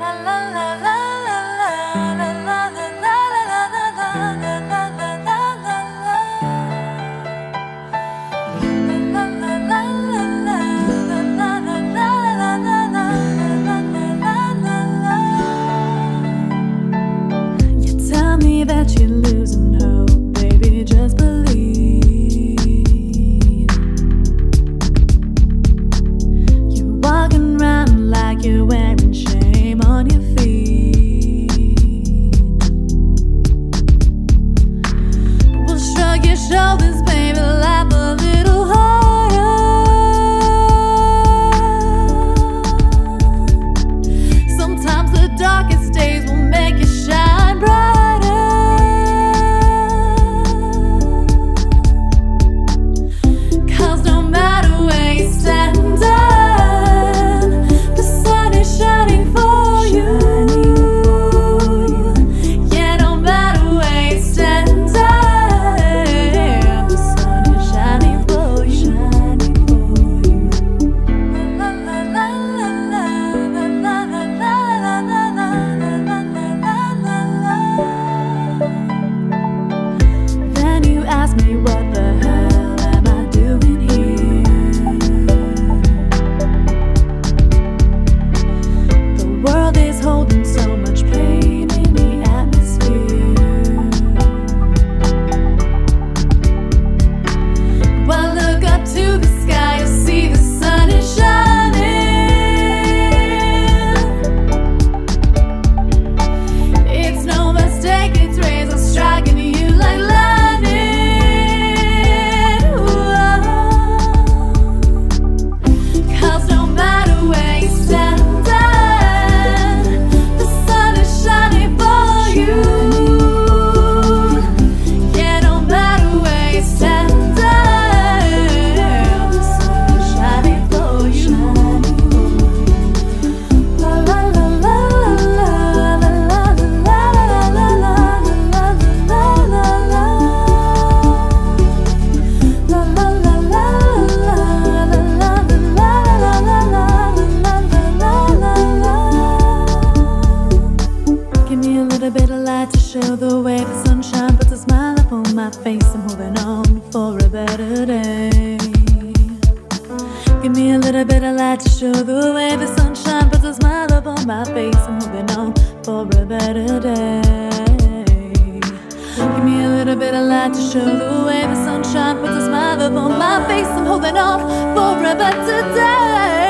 show face. I'm holding on for a better day. Give me a little bit of light to show the way the sunshine puts a smile upon my face. I'm holding on for a better day. Give me a little bit of light to show the way the sunshine puts a smile upon my face. I'm holding on for a better day.